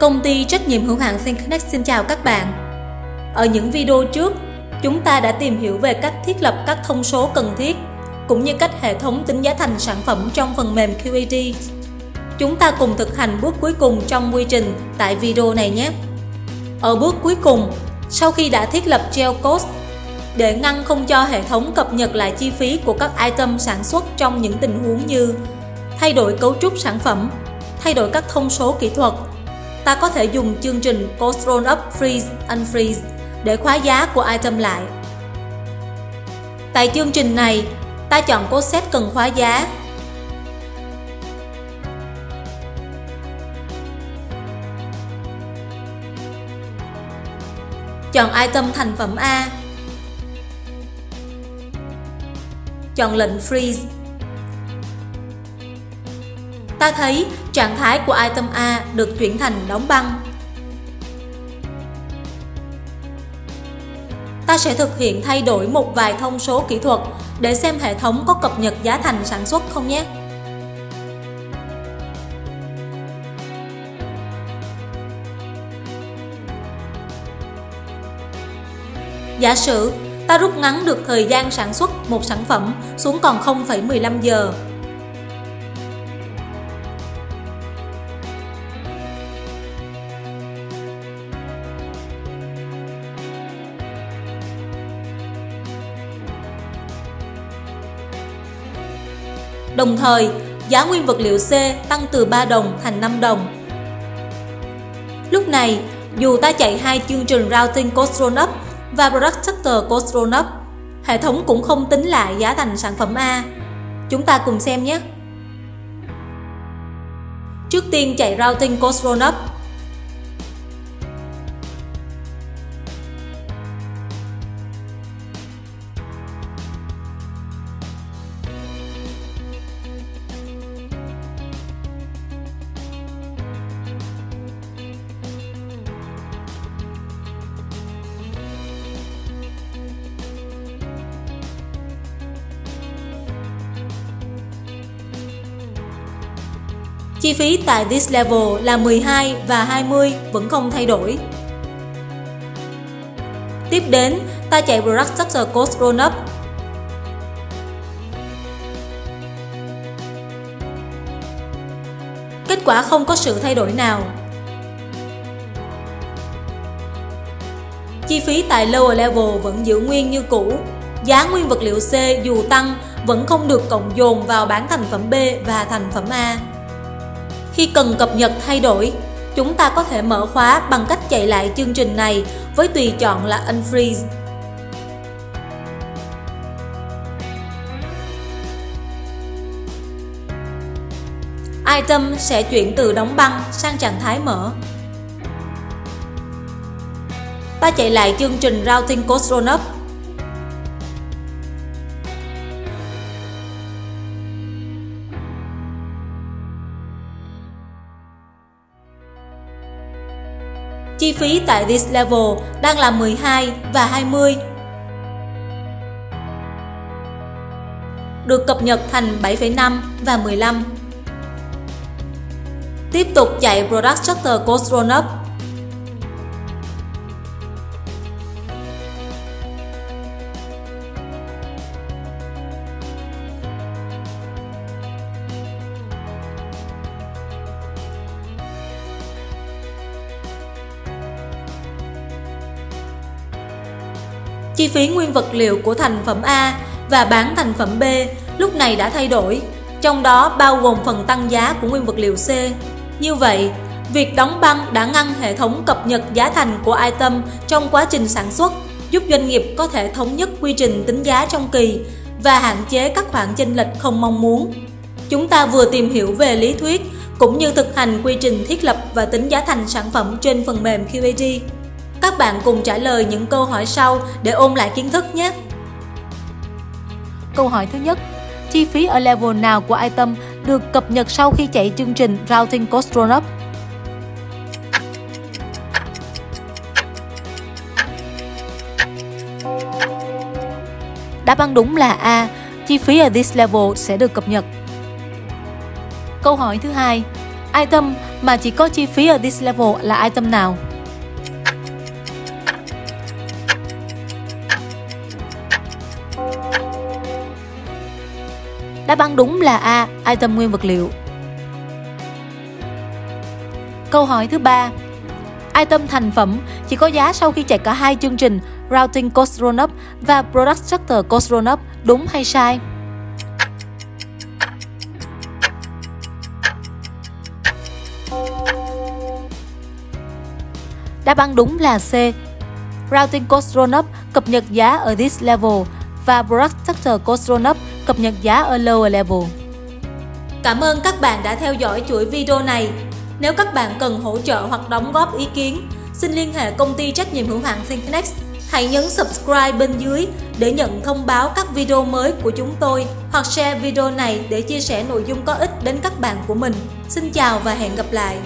Công ty trách nhiệm hữu hạn ThinkNext xin chào các bạn. Ở những video trước, chúng ta đã tìm hiểu về cách thiết lập các thông số cần thiết cũng như cách hệ thống tính giá thành sản phẩm trong phần mềm QAD. Chúng ta cùng thực hành bước cuối cùng trong quy trình tại video này nhé. Ở bước cuối cùng, sau khi đã thiết lập gel cost để ngăn không cho hệ thống cập nhật lại chi phí của các item sản xuất trong những tình huống như thay đổi cấu trúc sản phẩm, thay đổi các thông số kỹ thuật, ta có thể dùng chương trình Cost Roll Up Freeze Unfreeze để khóa giá của item lại. Tại chương trình này, ta chọn cốt set cần khóa giá. Chọn item thành phẩm A. Chọn lệnh Freeze. Ta thấy trạng thái của item A được chuyển thành đóng băng. Ta sẽ thực hiện thay đổi một vài thông số kỹ thuật để xem hệ thống có cập nhật giá thành sản xuất không nhé. Giả sử ta rút ngắn được thời gian sản xuất một sản phẩm xuống còn 0,15 giờ Đồng thời, giá nguyên vật liệu C tăng từ 3 đồng thành 5 đồng. Lúc này, dù ta chạy hai chương trình Routing Cost Roll Up và Product Sector Cost Roll Up, hệ thống cũng không tính lại giá thành sản phẩm A. Chúng ta cùng xem nhé. Trước tiên chạy Routing Cost Roll Up Chi phí tại this level là 12 và 20 vẫn không thay đổi. Tiếp đến, ta chạy Product Structure Cost Roll Up. Kết quả không có sự thay đổi nào. Chi phí tại lower level vẫn giữ nguyên như cũ. Giá nguyên vật liệu C dù tăng vẫn không được cộng dồn vào bán thành phẩm B và thành phẩm A. Khi cần cập nhật thay đổi, chúng ta có thể mở khóa bằng cách chạy lại chương trình này với tùy chọn là Unfreeze. Item sẽ chuyển từ đóng băng sang trạng thái mở. Ta chạy lại chương trình Routing Cost Roll Chi phí tại this level đang là 12 và 20. Được cập nhật thành 7,5 và 15. Tiếp tục chạy Product Charter Cost Roll Chi phí nguyên vật liệu của thành phẩm A và bán thành phẩm B lúc này đã thay đổi, trong đó bao gồm phần tăng giá của nguyên vật liệu C. Như vậy, việc đóng băng đã ngăn hệ thống cập nhật giá thành của item trong quá trình sản xuất, giúp doanh nghiệp có thể thống nhất quy trình tính giá trong kỳ và hạn chế các khoản chênh lệch không mong muốn. Chúng ta vừa tìm hiểu về lý thuyết cũng như thực hành quy trình thiết lập và tính giá thành sản phẩm trên phần mềm QAD. Các bạn cùng trả lời những câu hỏi sau để ôn lại kiến thức nhé. Câu hỏi thứ nhất, chi phí ở level nào của item được cập nhật sau khi chạy chương trình Routing Cost Rollup? Đáp án đúng là A, chi phí ở this level sẽ được cập nhật. Câu hỏi thứ hai, Item mà chỉ có chi phí ở this level là item nào? Đáp án đúng là A, item nguyên vật liệu. Câu hỏi thứ ba. Item thành phẩm chỉ có giá sau khi chạy cả hai chương trình Routing Cost Rollup và Product Structure Cost Rollup, đúng hay sai? Đáp án đúng là C. Routing Cost Rollup cập nhật giá ở this level và Product Structure Cost Rollup cập nhật giá ở lower level. Cảm ơn các bạn đã theo dõi chuỗi video này. Nếu các bạn cần hỗ trợ hoặc đóng góp ý kiến, xin liên hệ công ty trách nhiệm hữu hạn ThinkNext. Hãy nhấn subscribe bên dưới để nhận thông báo các video mới của chúng tôi hoặc share video này để chia sẻ nội dung có ích đến các bạn của mình. Xin chào và hẹn gặp lại!